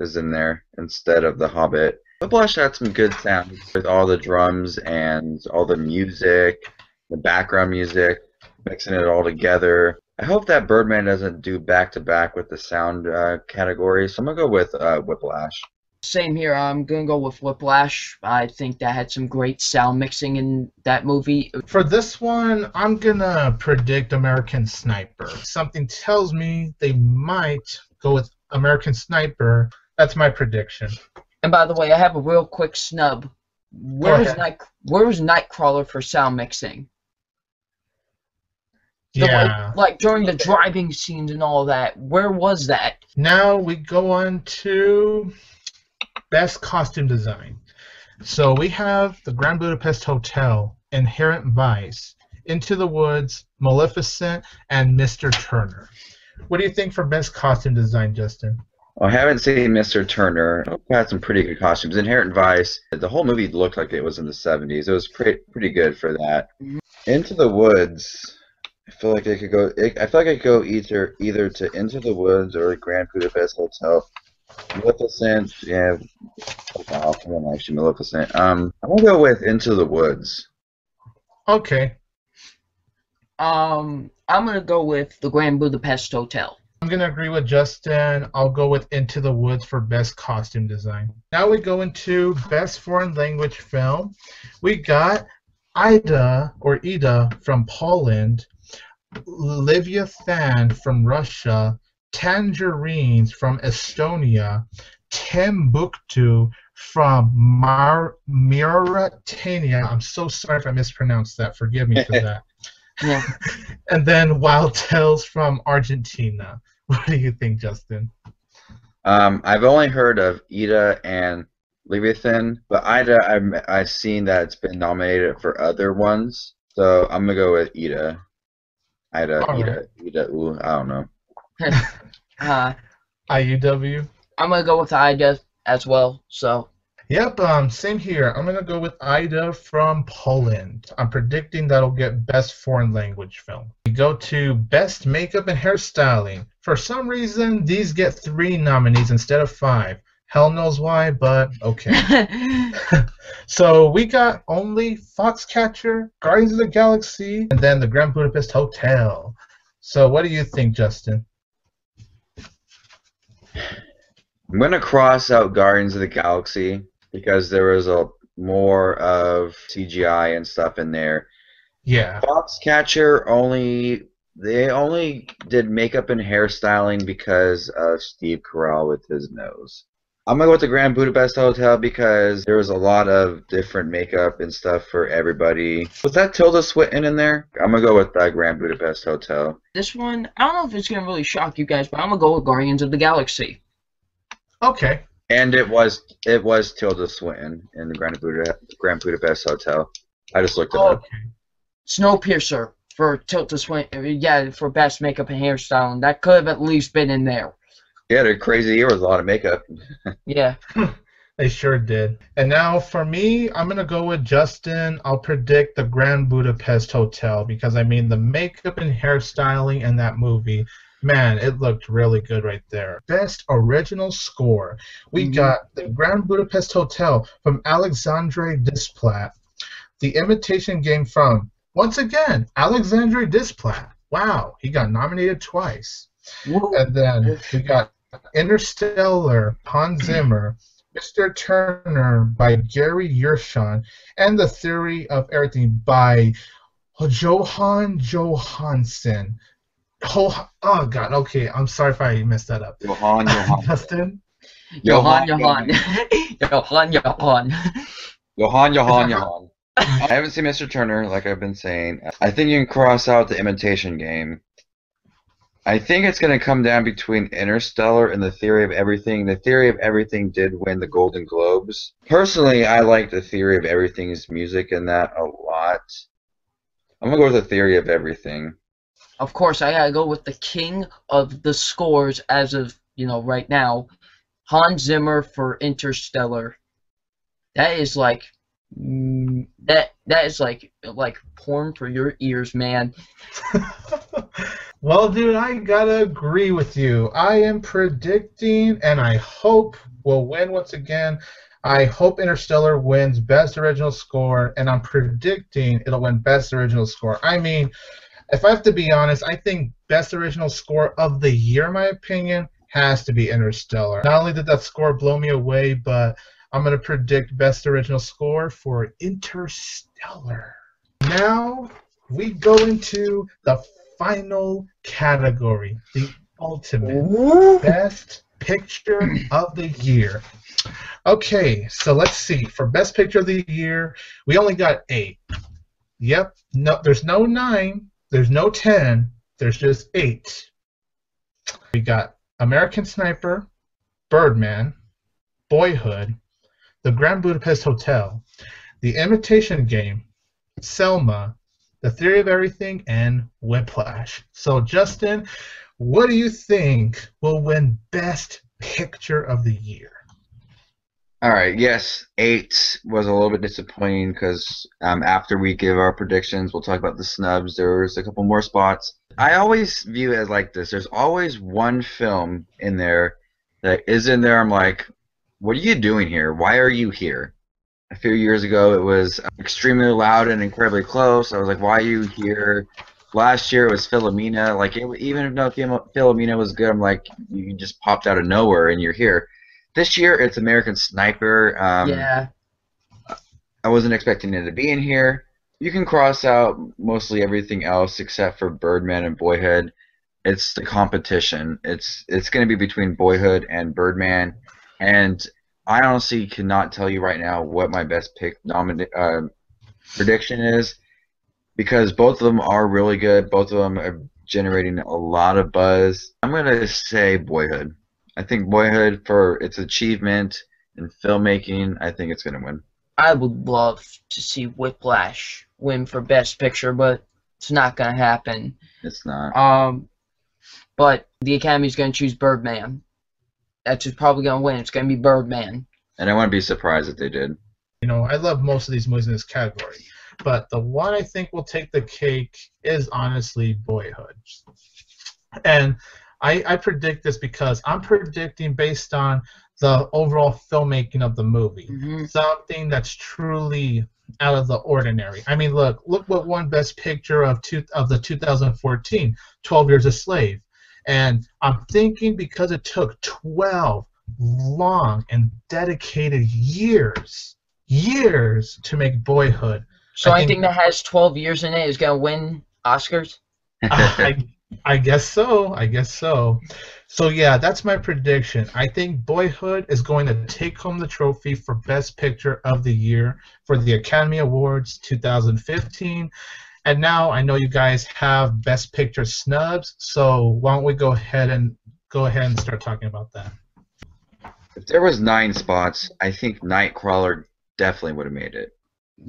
Speaker 3: is in there instead of The Hobbit. Whiplash had some good sounds with all the drums and all the music, the background music, mixing it all together. I hope that Birdman doesn't do back to back with the sound uh, category, so I'm gonna go with uh, Whiplash.
Speaker 2: Same here. I'm gonna go with Whiplash. I think that had some great sound mixing in that movie.
Speaker 1: For this one, I'm gonna predict American Sniper. Something tells me they might go with American Sniper. That's my prediction.
Speaker 2: And by the way, I have a real quick snub. Where was. Night? Where was Nightcrawler for sound mixing? The-
Speaker 1: Yeah.
Speaker 2: like during the driving scenes and all that. Where was that?
Speaker 1: Now we go on to best costume design. So we have the Grand Budapest Hotel, Inherent Vice, Into the Woods, Maleficent, and Mr. Turner. What do you think for best costume design, Justin?
Speaker 3: I haven't seen Mr. Turner. It had some pretty good costumes. Inherent Vice. The whole movie looked like it was in the 70s. It was pretty pretty good for that. Into the Woods. I feel like I could go. I feel like I could go either either to Into the Woods or Grand Budapest Hotel. Maleficent, yeah. Wow, I don't actually Maleficent. Um, I'm gonna go with Into the Woods.
Speaker 1: Okay.
Speaker 2: Um, I'm gonna go with the Grand Budapest Hotel.
Speaker 1: I'm gonna agree with Justin. I'll go with Into the Woods for best costume design. Now we go into best foreign language film. We got Ida or Ida from Poland, Leviathan from Russia, Tangerines from Estonia, Timbuktu from Mar- Mauritania. I'm so sorry if I mispronounced that. Forgive me for that.
Speaker 2: Yeah.
Speaker 1: and then Wild Tales from Argentina. What do you think, Justin?
Speaker 3: Um, I've only heard of Ida and Leviathan, but Ida, I've, I've seen that it's been nominated for other ones, so I'm gonna go with Ida. Ida,
Speaker 1: All
Speaker 3: Ida, Ida. Ooh, I don't know.
Speaker 2: Uh,
Speaker 1: IUW?
Speaker 2: I'm gonna go with Ida as well. So
Speaker 1: Yep, um, same here. I'm gonna go with Ida from Poland. I'm predicting that'll get best foreign language film. We go to best makeup and hairstyling. For some reason, these get three nominees instead of five. Hell knows why, but okay. so we got only Foxcatcher, Guardians of the Galaxy, and then the Grand Budapest Hotel. So what do you think, Justin?
Speaker 3: I'm gonna cross out Guardians of the Galaxy because there was a more of CGI and stuff in there.
Speaker 1: Yeah.
Speaker 3: Foxcatcher only they only did makeup and hairstyling because of Steve Carell with his nose. I'm gonna go with the Grand Budapest Hotel because there was a lot of different makeup and stuff for everybody. Was that Tilda Swinton in there? I'm gonna go with the Grand Budapest Hotel.
Speaker 2: this one, I don't know if it's gonna really shock you guys, but I'm gonna go with Guardians of the Galaxy.
Speaker 1: Okay.
Speaker 3: And it was it was Tilda Swinton in the Grand, Buda, Grand Budapest Hotel. I just looked it up.
Speaker 1: Okay.
Speaker 2: Snowpiercer for Tilda Swing. Yeah, for best makeup and hairstyling. That could have at least been in there.
Speaker 3: Yeah, they're crazy year with a lot of makeup.
Speaker 2: Yeah.
Speaker 1: They sure did. And now for me, I'm gonna go with Justin. I'll predict the Grand Budapest Hotel because I mean the makeup and hairstyling in that movie, man, it looked really good right there. Best original score. We
Speaker 2: Mhm.
Speaker 1: got the Grand Budapest Hotel from Alexandre Desplat. The Imitation Game from once again Alexandre Desplat. Wow, he got nominated twice.
Speaker 2: Woo.
Speaker 1: And then we got Interstellar, Hans Zimmer, Mr. Turner by Gary Yershon, and The Theory of Everything by Jóhann Jóhannsson. Oh, oh God, okay, I'm sorry if I messed that up.
Speaker 3: Johan, Johan,
Speaker 1: Justin?
Speaker 2: Johan, Johan. Johan, Johan.
Speaker 3: Johan, Johan, Johan. I haven't seen Mr. Turner, like I've been saying. I think you can cross out the Imitation Game. I think it's going to come down between Interstellar and The Theory of Everything. The Theory of Everything did win the Golden Globes. Personally, I like The Theory of Everything's music in that a lot. I'm going to go with The Theory of Everything.
Speaker 2: Of course, I gotta go with the king of the scores as of you know right now, Hans Zimmer for Interstellar. That is like that. That is like like porn for your ears, man.
Speaker 1: well, dude, I gotta agree with you. I am predicting, and I hope will win once again. I hope Interstellar wins Best Original Score, and I'm predicting it'll win Best Original Score. I mean, if I have to be honest, I think Best Original Score of the year, in my opinion, has to be Interstellar. Not only did that score blow me away, but I'm going to predict Best Original Score for Interstellar. Now we go into the final category, the ultimate Best Picture of the Year. Okay, so let's see. For Best Picture of the Year, we only got eight. Yep. No, there's no nine. There's no ten. There's just eight. We got American Sniper, Birdman, Boyhood, The Grand Budapest Hotel, The Imitation Game, Selma, The Theory of Everything, and Whiplash. So, Justin, what do you think will win Best picture of the year.
Speaker 3: All right. Yes, eight was a little bit disappointing because um, after we give our predictions, we'll talk about the snubs. There's a couple more spots. I always view it as like this. There's always one film in there that is in there. I'm like, what are you doing here? Why are you here? A few years ago, it was extremely loud and incredibly close. I was like, why are you here? Last year it was Philomena. Like, it, even though Philomena was good, I'm like, you just popped out of nowhere and you're here. This year it's American Sniper. Um,
Speaker 2: yeah.
Speaker 3: I wasn't expecting it to be in here. You can cross out mostly everything else except for Birdman and Boyhood. It's the competition. It's it's going to be between Boyhood and Birdman, and I honestly cannot tell you right now what my best pick nomina- uh, prediction is because both of them are really good. Both of them are generating a lot of buzz. I'm going to say Boyhood. I think Boyhood, for its achievement in filmmaking, I think it's going to win.
Speaker 2: I would love to see Whiplash win for Best Picture, but it's not going to happen.
Speaker 3: It's not.
Speaker 2: Um, but the Academy's going to choose Birdman. That's who's probably going to win. It's going to be Birdman.
Speaker 3: And I wouldn't be surprised if they did.
Speaker 1: You know, I love most of these movies in this category, but the one I think will take the cake is honestly Boyhood. And I, I predict this because I'm predicting based on the overall filmmaking of the movie.
Speaker 2: Mhm.
Speaker 1: Something that's truly out of the ordinary. I mean, look, look what won Best Picture of two, of the 2014, 12 Years a Slave. And I'm thinking because it took 12 long and dedicated years, years to make Boyhood.
Speaker 2: So
Speaker 1: I
Speaker 2: anything
Speaker 1: think-
Speaker 2: that has 12 years in it is going to win Oscars?
Speaker 1: I, I guess so. I guess so. So yeah, that's my prediction. I think Boyhood is going to take home the trophy for Best Picture of the Year for the Academy Awards 2015. And now I know you guys have Best Picture snubs, so why don't we go ahead and go ahead and start talking about that?
Speaker 3: If there was nine spots, I think Nightcrawler definitely would have made it.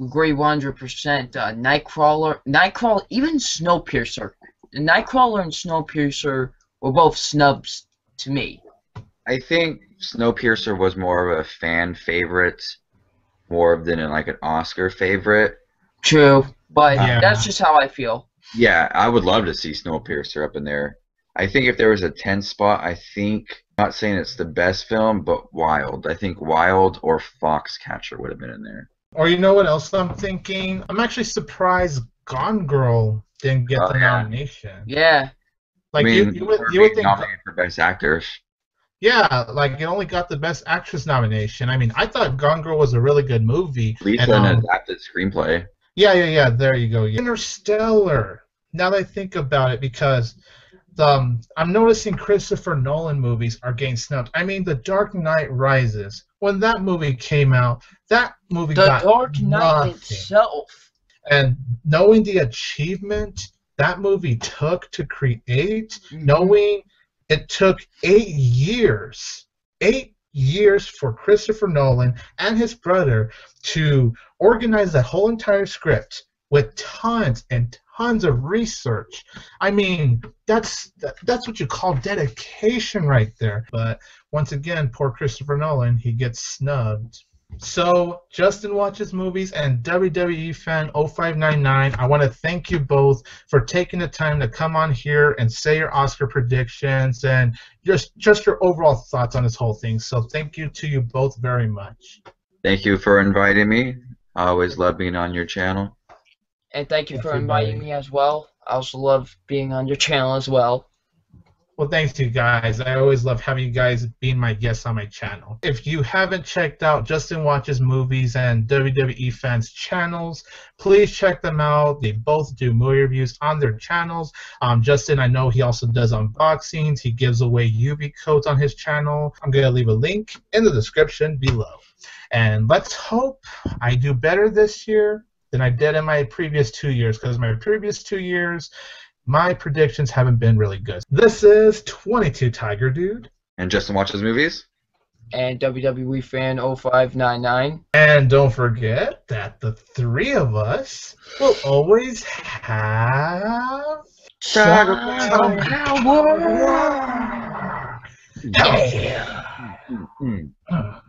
Speaker 2: Agree 100%. Uh, Nightcrawler, Nightcrawler, even Snowpiercer. Nightcrawler and Snowpiercer were both snubs to me.
Speaker 3: I think Snowpiercer was more of a fan favorite, more than like an Oscar favorite.
Speaker 2: True, but
Speaker 1: Yeah.
Speaker 2: that's just how I feel.
Speaker 3: Yeah, I would love to see Snowpiercer up in there. I think if there was a 10 spot, I think, not saying it's the best film, but Wild. I think Wild or Foxcatcher would have been in there.
Speaker 1: Or you know what else I'm thinking? I'm actually surprised Gone Girl didn't get
Speaker 3: Oh,
Speaker 1: the
Speaker 3: yeah.
Speaker 1: nomination.
Speaker 2: Yeah,
Speaker 1: Like
Speaker 3: I mean,
Speaker 1: you, you would, you would think
Speaker 3: nominated for Best Actors.
Speaker 1: Yeah, like it only got the best actress nomination. I mean, I thought Gone Girl was a really good movie.
Speaker 3: At least
Speaker 1: and,
Speaker 3: an
Speaker 1: um,
Speaker 3: adapted screenplay.
Speaker 1: Yeah, yeah, yeah. There you go. Interstellar. Now that I think about it, because um, I'm noticing Christopher Nolan movies are getting snubbed. I mean, The Dark Knight Rises. When that movie came out, that movie
Speaker 2: The
Speaker 1: got
Speaker 2: Dark Knight
Speaker 1: nothing.
Speaker 2: itself.
Speaker 1: And knowing the achievement that movie took to create, knowing it took eight years, eight years for Christopher Nolan and his brother to organize that whole entire script with tons and tons of research. I mean, that's that, that's what you call dedication right there. But once again, poor Christopher Nolan, he gets snubbed. So, Justin watches movies and WWE fan 0599, I want to thank you both for taking the time to come on here and say your Oscar predictions and just just your overall thoughts on this whole thing. So, thank you to you both very much.
Speaker 3: Thank you for inviting me. I always love being on your channel.
Speaker 2: And thank you for
Speaker 1: Everybody.
Speaker 2: inviting me as well. I also love being on your channel as well.
Speaker 1: Well, thanks you guys. I always love having you guys being my guests on my channel. If you haven't checked out Justin Watches Movies and WWE Fans channels, please check them out. They both do movie reviews on their channels. Um, Justin, I know he also does unboxings. He gives away UV codes on his channel. I'm going to leave a link in the description below. And let's hope I do better this year than I did in my previous two years, because my previous two years, my predictions haven't been really good. This is 22 Tiger Dude.
Speaker 3: And Justin watches movies?
Speaker 2: And WWE fan 0599.
Speaker 1: And don't forget that the three of us will always have
Speaker 3: Tiger
Speaker 1: Tiger
Speaker 2: Power.
Speaker 1: power. Yeah.
Speaker 3: Hmm.
Speaker 4: Uh,